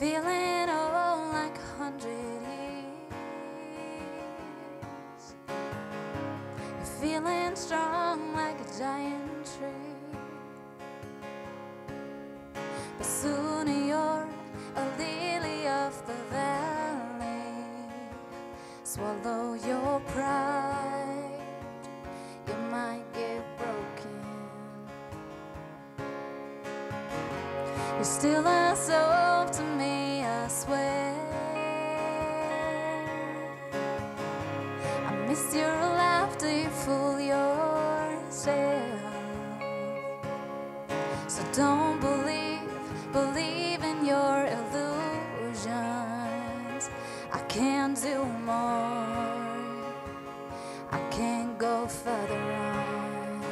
feeling old like a hundred years. You're feeling strong like a giant tree. But soon you're a lily of the valley. Swallow your pride, you might get broken. You're still unsolved. don't believe, believe in your illusions. I can't do more, I can't go further on.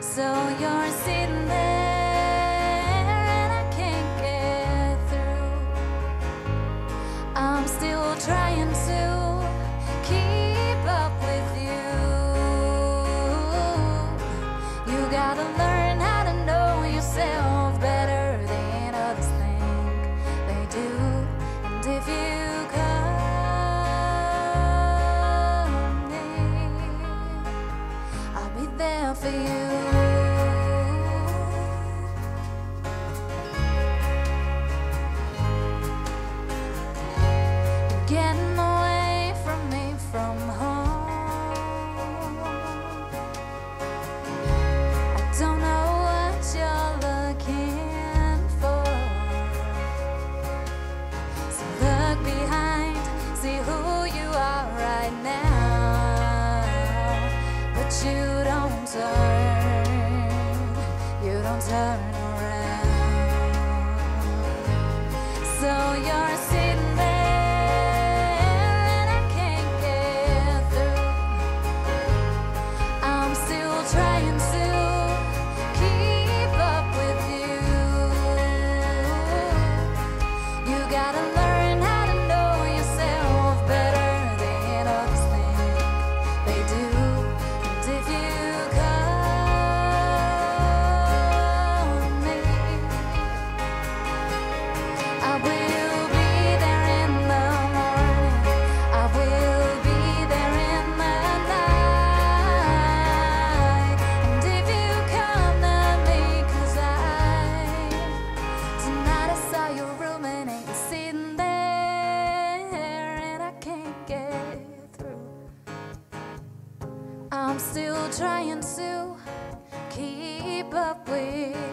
So you're sitting there. for you. don't turn around. So you're. I'm still trying to keep up with